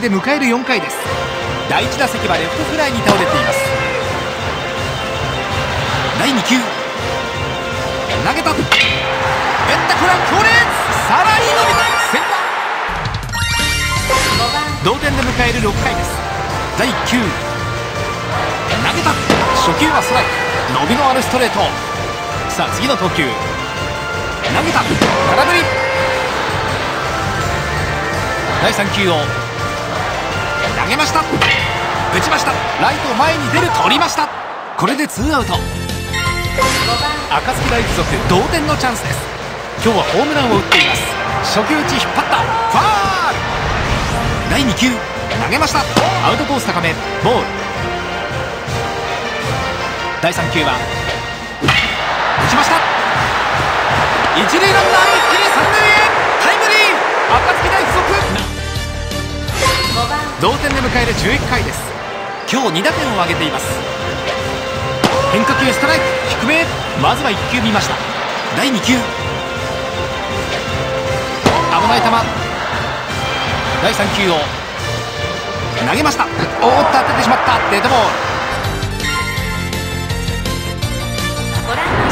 で迎える4回です。第1打席はレフトフライに倒れています。第2球。投げた。打ったこれは強烈。さらに伸びた。センター。同点で迎える6回です。第1球。投げた。初球はストライク。伸びのあるストレート。さあ次の投球。投げた。空振り。第3球を投げました。打ちました。ライト前に出る取りました。これでツーアウト。5番暁大附属同点のチャンスです。今日はホームランを打っています。初球打ち引っ張った。ファール。第2球。投げました。アウトコース高め。ボール。第3球は。打ちました。一塁ランナー一気に三塁へ。タイムリー。暁大附属。同点で迎える11回です。今日2打点を挙げています。変化球ストライク低め。まずは1球見ました。第2球。危ない球。第3球を投げました。おっと当ててしまった。デッドボール。